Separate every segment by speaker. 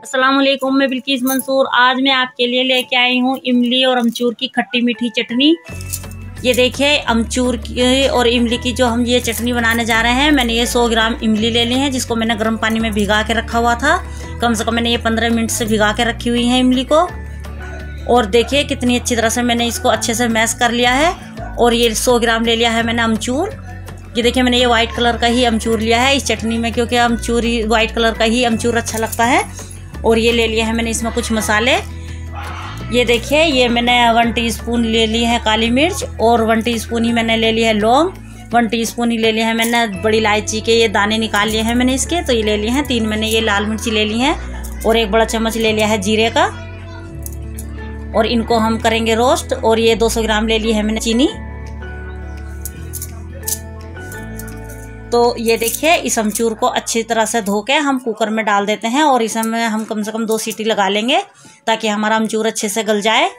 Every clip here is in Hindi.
Speaker 1: वालेकुम मैं बिल्किस मंसूर। आज मैं आपके लिए लेके आई हूँ इमली और अमचूर की खट्टी मीठी चटनी। ये देखिए, अमचूर की और इमली की जो हम ये चटनी बनाने जा रहे हैं, मैंने ये 100 ग्राम इमली ले ली है, जिसको मैंने गर्म पानी में भिगा के रखा हुआ था। कम से कम मैंने ये 15 मिनट से भिगा के रखी हुई है इमली को। और देखिए, कितनी अच्छी तरह से मैंने इसको अच्छे से मैश कर लिया है। और ये सौ ग्राम ले लिया है मैंने अमचूर। ये देखिए, मैंने ये वाइट कलर का ही अमचूर लिया है इस चटनी में, क्योंकि अमचूर वाइट कलर का ही अमचूर अच्छा लगता है। और ये ले लिया है मैंने इसमें कुछ मसाले। ये देखिए, ये मैंने वन टीस्पून ले ली है काली मिर्च और वन टीस्पून ही मैंने ले लिया है लौंग। वन टीस्पून ही ले लिया है मैंने, बड़ी इलायची के ये दाने निकाल लिए हैं मैंने इसके तो ये ले लिए हैं तीन। मैंने ये लाल मिर्ची ले ली हैं और एक बड़ा चम्मच ले लिया है जीरे का। और इनको हम करेंगे रोस्ट और ये 200 ग्राम ले ली है मैंने चीनी। तो ये देखिए, इस अमचूर को अच्छी तरह से धो के हम कुकर में डाल देते हैं और इसमें हम कम से कम दो सीटी लगा लेंगे ताकि हमारा अमचूर अच्छे से गल जाए।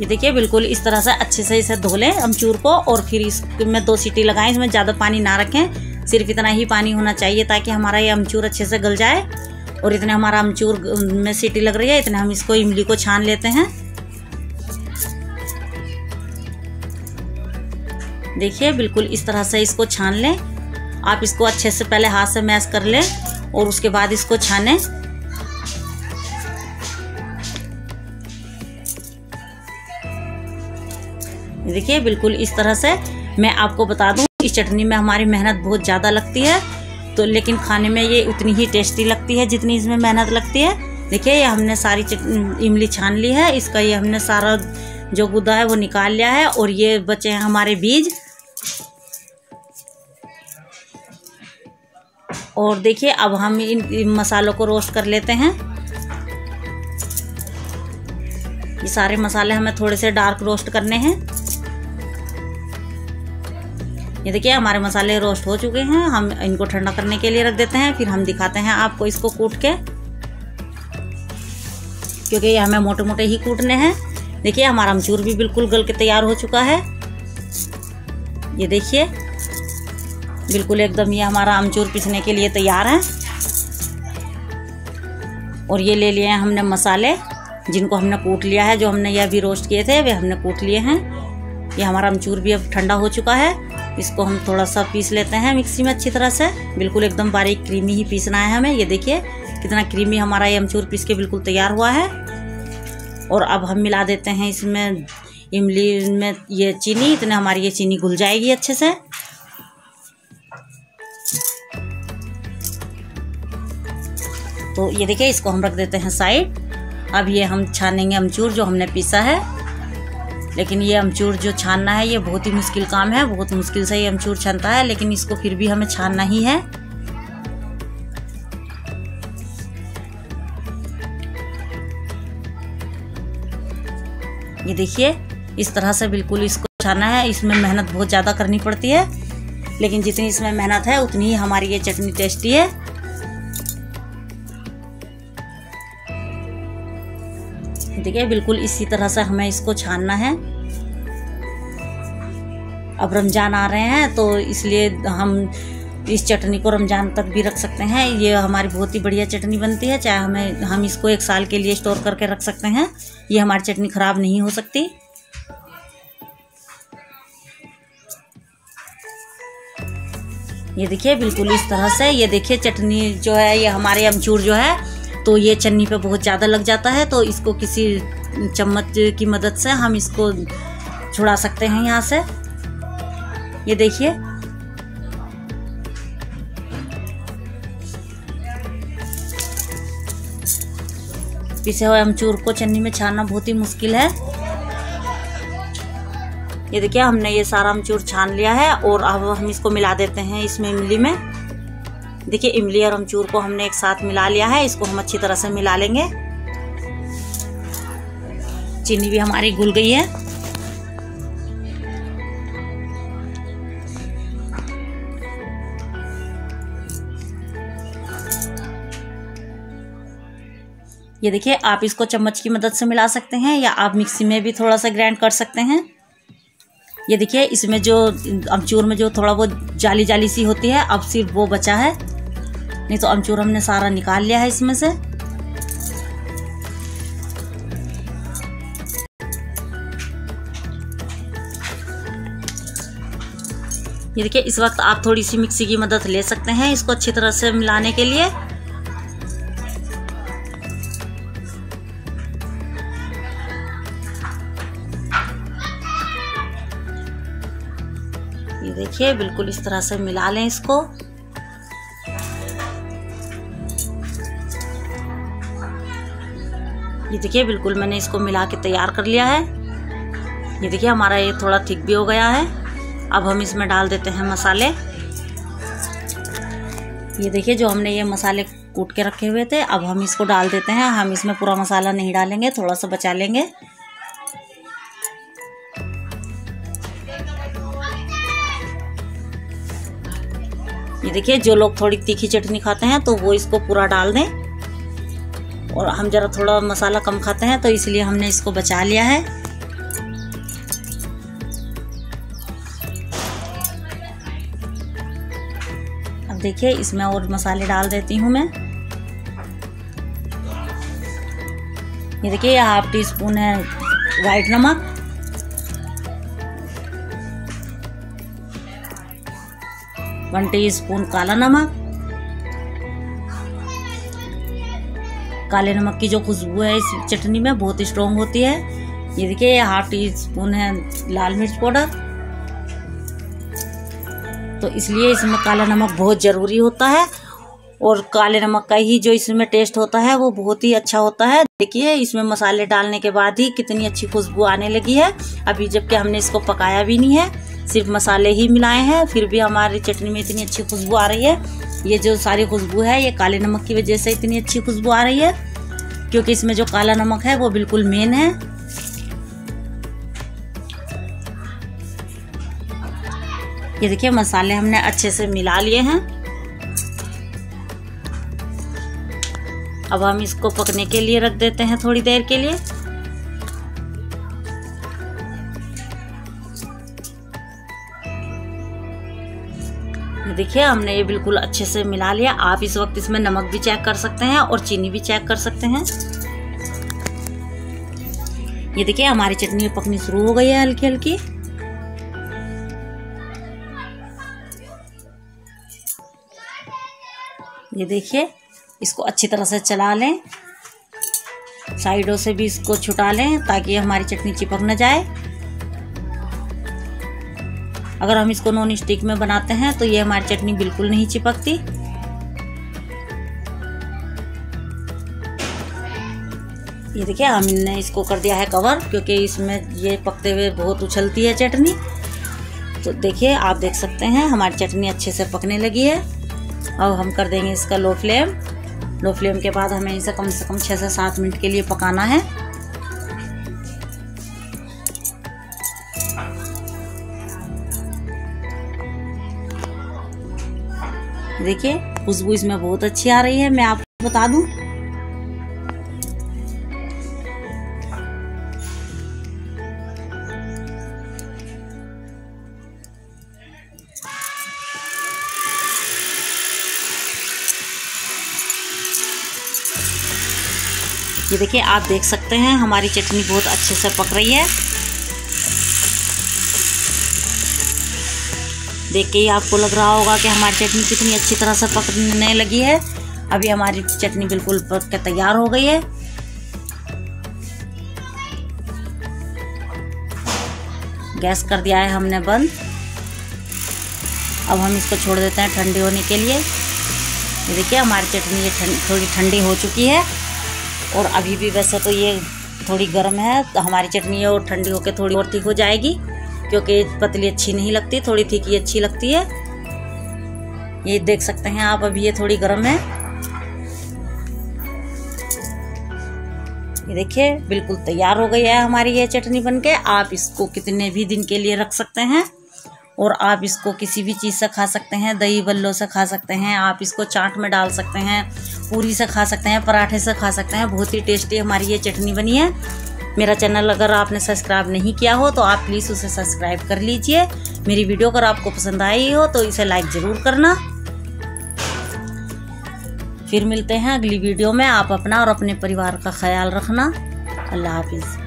Speaker 1: ये देखिए, बिल्कुल इस तरह से अच्छे से इसे धो लें अमचूर को और फिर इसमें दो सीटी लगाएँ, इसमें ज़्यादा पानी ना रखें। सिर्फ़ इतना ही पानी होना चाहिए ताकि हमारा ये अमचूर अच्छे से गल जाए। और इतने हमारा अमचूर में सीटी लग रही है, इतने हम इसको इमली को छान लेते हैं। देखिए, बिल्कुल इस तरह से इसको छान लें। आप इसको अच्छे से पहले हाथ से मैश कर लें और उसके बाद इसको छाने। देखिए, बिल्कुल इस तरह से मैं आपको बता दूँ, इस चटनी में हमारी मेहनत बहुत ज़्यादा लगती है। तो लेकिन खाने में ये उतनी ही टेस्टी लगती है जितनी इसमें मेहनत लगती है। देखिए, ये हमने सारी इमली छान ली है। इसका ये हमने सारा जो गुदा है वो निकाल लिया है और ये बचे हैं हमारे बीज। और देखिए, अब हम इन इन मसालों को रोस्ट कर लेते हैं। ये सारे मसाले हमें थोड़े से डार्क रोस्ट करने हैं। ये देखिए, हमारे मसाले रोस्ट हो चुके हैं। हम इनको ठंडा करने के लिए रख देते हैं, फिर हम दिखाते हैं आपको इसको कूट के। क्योंकि ये हमें मोटे मोटे ही कूटने हैं। देखिए, हमारा अमचूर भी बिल्कुल गल के तैयार हो चुका है। ये देखिए बिल्कुल एकदम ये हमारा अमचूर पीसने के लिए तैयार है। और ये ले लिए हैं हमने मसाले, जिनको हमने कूट लिया है, जो हमने ये अभी रोस्ट किए थे, वे हमने कूट लिए हैं। ये हमारा अमचूर भी अब ठंडा हो चुका है। इसको हम थोड़ा सा पीस लेते हैं मिक्सी में अच्छी तरह से। बिल्कुल एकदम बारीक क्रीमी ही पीसना है हमें, ये देखिए, कितना क्रीमी हमारा ये अमचूर पीस के बिल्कुल तैयार हुआ है। और अब हम मिला देते हैं इसमें, इमली में ये चीनी, इतने हमारी ये चीनी घुल जाएगी अच्छे से। तो ये देखिए, इसको हम रख देते हैं साइड। अब ये हम छानेंगे अमचूर जो हमने पीसा है। लेकिन ये अमचूर जो छानना है, ये बहुत ही मुश्किल काम है। बहुत मुश्किल से ये अमचूर छानता है, लेकिन इसको फिर भी हमें छानना ही है। ये देखिए, इस तरह से बिल्कुल इसको छाना है। इसमें मेहनत बहुत ज़्यादा करनी पड़ती है। लेकिन जितनी इसमें मेहनत है, उतनी ही हमारी ये चटनी टेस्टी है। देखिए, बिल्कुल इसी तरह से हमें इसको छानना है। अब रमज़ान आ रहे हैं तो इसलिए हम इस चटनी को रमज़ान तक भी रख सकते हैं। ये हमारी बहुत ही बढ़िया चटनी बनती है, चाहे हमें, हम इसको एक साल के लिए स्टोर करके रख सकते हैं। ये हमारी चटनी ख़राब नहीं हो सकती। ये देखिए, बिल्कुल इस तरह से, ये देखिए चटनी जो है, ये हमारे अमचूर जो है तो ये चन्नी पे बहुत ज़्यादा लग जाता है तो इसको किसी चम्मच की मदद से हम इसको छुड़ा सकते हैं यहाँ से। ये देखिए। पिसे हुए अमचूर को चन्नी में छानना बहुत ही मुश्किल है। ये देखिए, हमने ये सारा अमचूर छान लिया है और अब हम इसको मिला देते हैं इसमें इमली में। देखिए, इमली और अमचूर को हमने एक साथ मिला लिया है। इसको हम अच्छी तरह से मिला लेंगे। चीनी भी हमारी घुल गई है। ये देखिए, आप इसको चम्मच की मदद से मिला सकते हैं या आप मिक्सी में भी थोड़ा सा ग्राइंड कर सकते हैं। ये देखिए, इसमें जो अमचूर में जो थोड़ा वो जाली जाली सी होती है, अब सिर्फ़ वो बचा है। नहीं तो अमचूर हमने सारा निकाल लिया है इसमें से। ये देखिए, इस वक्त आप थोड़ी सी मिक्सी की मदद ले सकते हैं इसको अच्छी तरह से मिलाने के लिए। ये देखिए, बिल्कुल इस तरह से मिला लें इसको। ये देखिए, बिल्कुल मैंने इसको मिला के तैयार कर लिया है। ये देखिए, हमारा ये थोड़ा थिक भी हो गया है। अब हम इसमें डाल देते हैं मसाले। ये देखिए, जो हमने ये मसाले कूट के रखे हुए थे, अब हम इसको डाल देते हैं। हम इसमें पूरा मसाला नहीं डालेंगे, थोड़ा सा बचा लेंगे। ये देखिए, जो लोग थोड़ी तीखी चटनी खाते हैं तो वो इसको पूरा डाल दें। और हम ज़रा थोड़ा मसाला कम खाते हैं तो इसलिए हमने इसको बचा लिया है। अब देखिए, इसमें और मसाले डाल देती हूँ मैं। ये देखिए हाफ़ टी स्पून है वाइट नमक। वन टी स्पून काला नमक। काले नमक की जो खुशबू है इस चटनी में बहुत स्ट्रॉन्ग होती है। ये देखिए हाफ़ टी स्पून है लाल मिर्च पाउडर। तो इसलिए इसमें काला नमक बहुत ज़रूरी होता है और काले नमक का ही जो इसमें टेस्ट होता है, वो बहुत ही अच्छा होता है। देखिए, इसमें मसाले डालने के बाद ही कितनी अच्छी खुशबू आने लगी है। अभी जबकि हमने इसको पकाया भी नहीं है। सिर्फ़ मसाले ही मिलाए हैं, फिर भी हमारी चटनी में इतनी अच्छी खुशबू आ रही है। ये जो सारी खुशबू है, ये काले नमक की वजह से इतनी अच्छी खुशबू आ रही है, क्योंकि इसमें जो काला नमक है, वो बिल्कुल मेन है। ये देखिए, मसाले हमने अच्छे से मिला लिए हैं। अब हम इसको पकने के लिए रख देते हैं थोड़ी देर के लिए। देखिए, हमने ये बिल्कुल अच्छे से मिला लिया। आप इस वक्त इसमें नमक भी चेक कर सकते हैं और चीनी भी चेक कर सकते हैं। ये देखिए, हमारी चटनी पकनी शुरू हो गई है हल्की हल्की ये देखिए, इसको अच्छी तरह से चला लें। साइडों से भी इसको छुटा लें ताकि हमारी चटनी चिपक न जाए। अगर हम इसको नॉन स्टिक में बनाते हैं तो ये हमारी चटनी बिल्कुल नहीं चिपकती। ये देखिए, हमने इसको कर दिया है कवर, क्योंकि इसमें ये पकते हुए बहुत उछलती है चटनी। तो देखिए, आप देख सकते हैं, हमारी चटनी अच्छे से पकने लगी है। अब हम कर देंगे इसका लो फ्लेम। लो फ्लेम के बाद हमें इसे कम से कम छः से सात मिनट के लिए पकाना है। देखिए, खुशबू इसमें बहुत अच्छी आ रही है, मैं आपको बता दूँ। ये देखिए, आप देख सकते हैं, हमारी चटनी बहुत अच्छे से पक रही है। देख के ही आपको लग रहा होगा कि हमारी चटनी कितनी अच्छी तरह से पकने लगी है। अभी हमारी चटनी बिल्कुल पक के तैयार हो गई है। गैस कर दिया है हमने बंद। अब हम इसको छोड़ देते हैं ठंडी होने के लिए। देखिए हमारी चटनी ये थन, थोड़ी ठंडी हो चुकी है। और अभी भी वैसे तो ये थोड़ी गर्म है तो हमारी चटनी और ठंडी होकर थोड़ी और ठीक हो जाएगी। क्योंकि पतली अच्छी नहीं लगती, थोड़ी थीकी अच्छी लगती है। ये देख सकते हैं आप अभी ये थोड़ी गर्म है। ये देखिए, बिल्कुल तैयार हो गई है हमारी ये चटनी बनके। आप इसको कितने भी दिन के लिए रख सकते हैं, और आप इसको किसी भी चीज़ से खा सकते हैं, दही बल्लों से खा सकते हैं, आप इसको चाट में डाल सकते हैं, पूरी से खा सकते हैं, पराठे से खा सकते हैं। बहुत ही टेस्टी हमारी ये चटनी बनी है। मेरा चैनल अगर आपने सब्सक्राइब नहीं किया हो तो आप प्लीज़ उसे सब्सक्राइब कर लीजिए। मेरी वीडियो अगर आपको पसंद आई हो तो इसे लाइक ज़रूर करना। फिर मिलते हैं अगली वीडियो में। आप अपना और अपने परिवार का ख्याल रखना। अल्लाह हाफिज़।